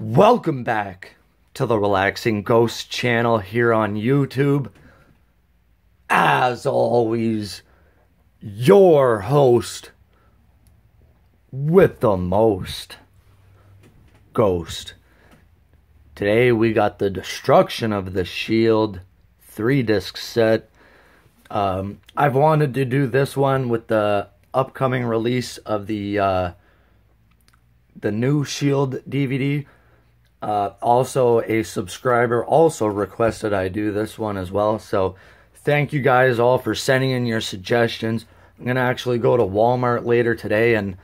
Welcome back to the Relaxing Ghost channel here on YouTube. As always, your host with the most Ghost. Today we got the Destruction of the Shield 3 disc set. Um, I've wanted to do this one with the upcoming release of the uh, the new Shield DVD. Uh, also, a subscriber also requested I do this one as well. So, thank you guys all for sending in your suggestions. I'm gonna actually go to Walmart later today, and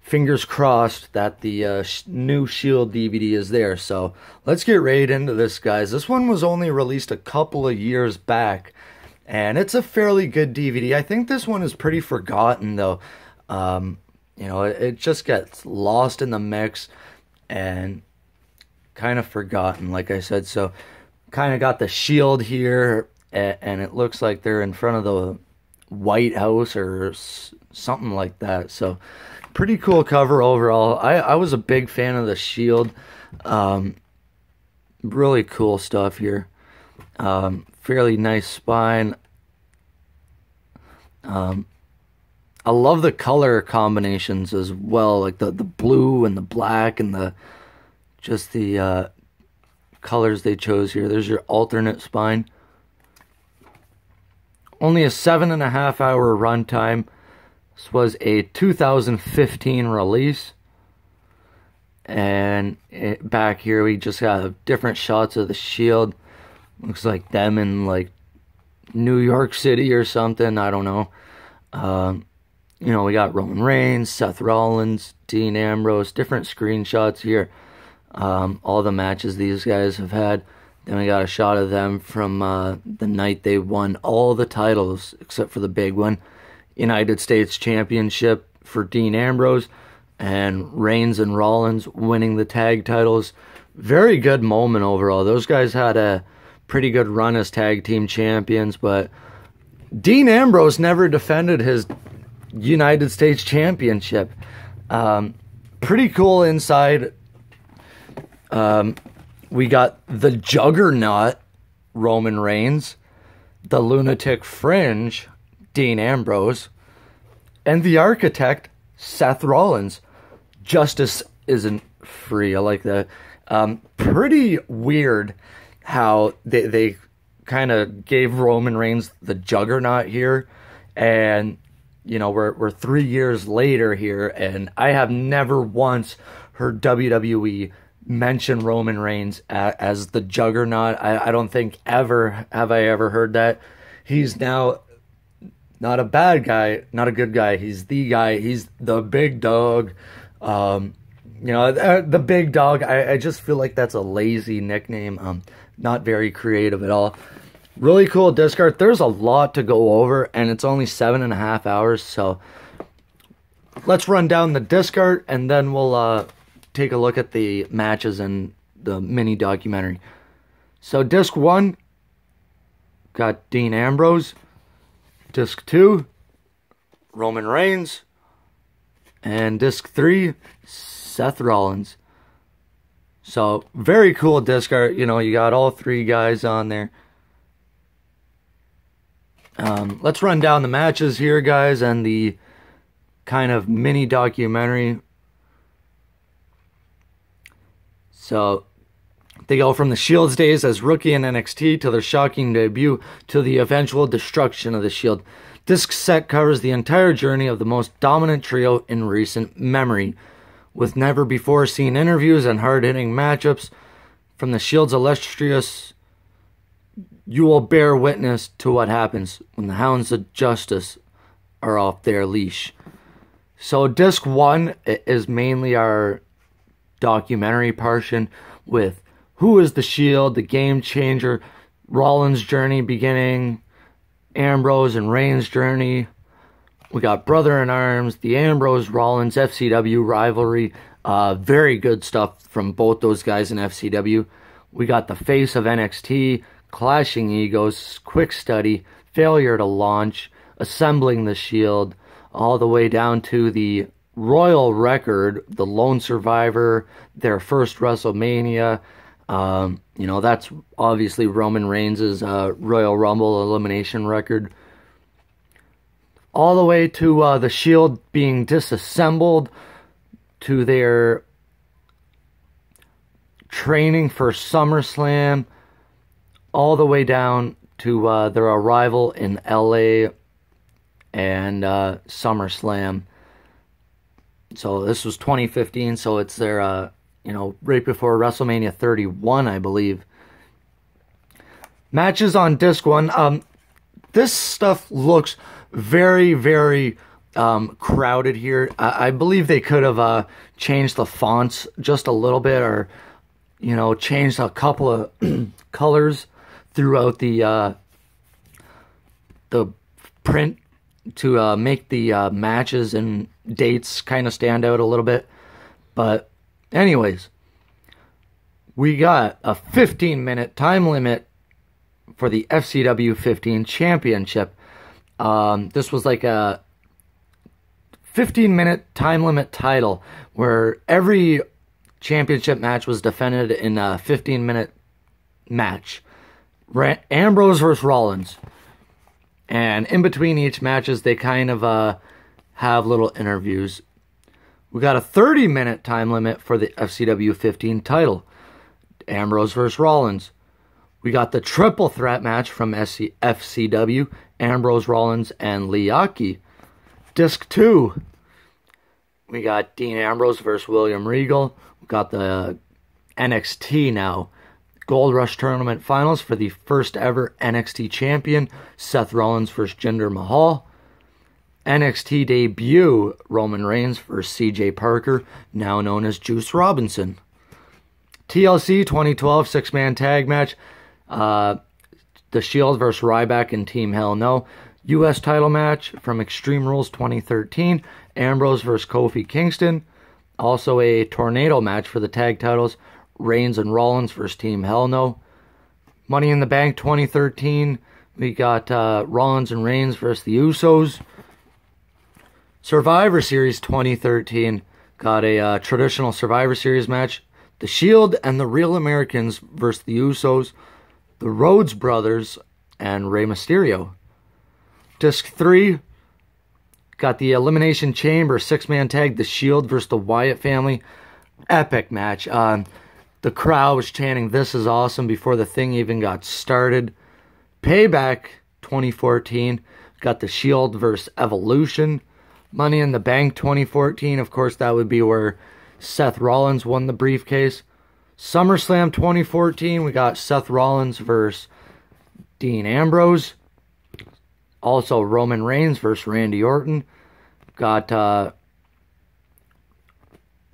fingers crossed that the uh, new Shield DVD is there. So, let's get right into this, guys. This one was only released a couple of years back, and it's a fairly good DVD. I think this one is pretty forgotten though. Um, you know, it, it just gets lost in the mix and kind of forgotten, like I said. So, kind of got the shield here, and, and, it looks like they're in front of the White House or something like that. So, pretty cool cover overall. I, I was a big fan of the shield. Um, really cool stuff here. Um, fairly nice spine. Um, I love the color combinations as well, like the, the blue and the black and the just the uh, colors they chose here. There's your alternate spine. Only a seven and a half hour runtime. This was a 2015 release. And it, back here we just got different shots of the shield. Looks like them in like New York City or something. I don't know. Um, you know, we got Roman Reigns, Seth Rollins, Dean Ambrose, different screenshots here. Um, all the matches these guys have had. Then we got a shot of them from uh, the night they won all the titles except for the big one United States Championship for Dean Ambrose and Reigns and Rollins winning the tag titles. Very good moment overall. Those guys had a pretty good run as tag team champions, but Dean Ambrose never defended his United States Championship. Um, pretty cool inside. Um, we got the Juggernaut, Roman Reigns, the Lunatic Fringe, Dean Ambrose, and the Architect, Seth Rollins. Justice isn't free. I like that. Um, pretty weird how they, they kind of gave Roman Reigns the Juggernaut here, and you know we're we're three years later here, and I have never once heard WWE mention Roman Reigns as the Juggernaut. I, I don't think ever have I ever heard that. He's now not a bad guy, not a good guy. He's the guy. He's the big dog. Um, you know, the, the big dog. I, I, just feel like that's a lazy nickname. Um, not very creative at all. Really cool disc art. There's a lot to go over, and it's only seven and a half hours. So let's run down the disc art, and then we'll uh, take a look at the matches and the mini documentary. So disc one got Dean Ambrose. Disc two, Roman Reigns. And disc three, Seth Rollins. So very cool disc art. You know, you got all three guys on there. Um, let's run down the matches here, guys, and the kind of mini documentary. So they go from the Shield's days as rookie in NXT to their shocking debut to the eventual destruction of the Shield. This set covers the entire journey of the most dominant trio in recent memory, with never before seen interviews and hard hitting matchups from the Shield's illustrious. You will bear witness to what happens when the hounds of justice are off their leash. So, disc one is mainly our documentary portion with who is the Shield, the game changer, Rollins' journey beginning, Ambrose and Reigns' journey. We got Brother in Arms, the Ambrose Rollins FCW rivalry. Uh, very good stuff from both those guys in FCW. We got the face of NXT, clashing egos, quick study, failure to launch, assembling the Shield, all the way down to the royal record, the lone survivor, their first WrestleMania. Um, you know, that's obviously Roman Reigns' uh, Royal Rumble elimination record. All the way to uh, the Shield being disassembled, to their training for SummerSlam, all the way down to uh, their arrival in LA and uh, SummerSlam. So this was 2015, so it's their, uh, you know, right before WrestleMania 31, I believe. Matches on disc one. Um, this stuff looks very, very um, crowded here. I, I believe they could have uh, changed the fonts just a little bit, or you know, changed a couple of colors throughout the uh, the print to uh, make the uh, matches and dates kind of stand out a little bit. But, anyways, we got a 15 minute time limit for the FCW 15 championship. Um, this was like a 15 minute time limit title where every championship match was defended in a 15 minute match. Ambrose versus Rollins. And in between each matches, they kind of uh, have little interviews. We got a 30 minute time limit for the FCW 15 title. Ambrose versus Rollins. We got the triple threat match from SC- FCW Ambrose Rollins and Leakee. Disc 2. We got Dean Ambrose versus William Regal. We got the NXT now. Gold Rush Tournament Finals for the first ever NXT champion, Seth Rollins versus Jinder Mahal. NXT debut, Roman Reigns versus CJ Parker, now known as Juice Robinson. TLC 2012 six man tag match, uh, The Shield versus Ryback and Team Hell No. U.S. title match from Extreme Rules 2013, Ambrose versus Kofi Kingston. Also a tornado match for the tag titles, Reigns and Rollins versus Team Hell No. Money in the Bank 2013, we got uh, Rollins and Reigns versus the Usos. Survivor Series 2013 got a uh, traditional Survivor Series match. The Shield and the Real Americans versus the Usos, the Rhodes Brothers, and Rey Mysterio. Disc 3 got the Elimination Chamber six man tag, The Shield versus the Wyatt family. Epic match. Um, the crowd was chanting, This is awesome before the thing even got started. Payback 2014 got the Shield versus Evolution. Money in the Bank 2014, of course, that would be where Seth Rollins won the briefcase. SummerSlam 2014, we got Seth Rollins versus Dean Ambrose. Also, Roman Reigns versus Randy Orton. Got uh,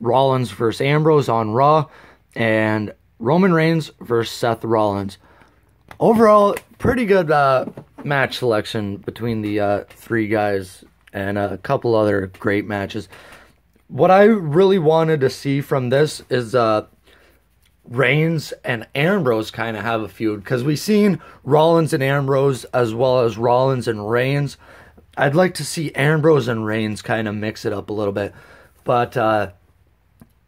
Rollins versus Ambrose on Raw and Roman Reigns versus Seth Rollins. Overall, pretty good uh, match selection between the uh, three guys and a couple other great matches. What I really wanted to see from this is uh, Reigns and Ambrose kind of have a feud because we've seen Rollins and Ambrose as well as Rollins and Reigns. I'd like to see Ambrose and Reigns kind of mix it up a little bit, but uh,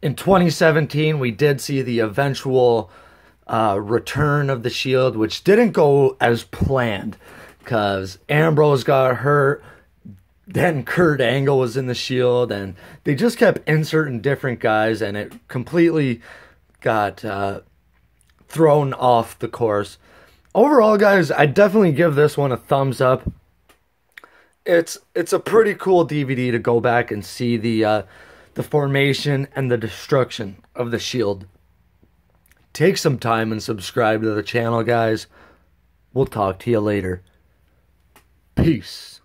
in 2017, we did see the eventual uh, return of the Shield, which didn't go as planned because Ambrose got hurt. Then Kurt Angle was in the Shield, and they just kept inserting different guys, and it completely got uh, thrown off the course. Overall, guys, I definitely give this one a thumbs up. It's it's a pretty cool DVD to go back and see the uh, the formation and the destruction of the shield. Take some time and subscribe to the channel, guys. We'll talk to you later. Peace.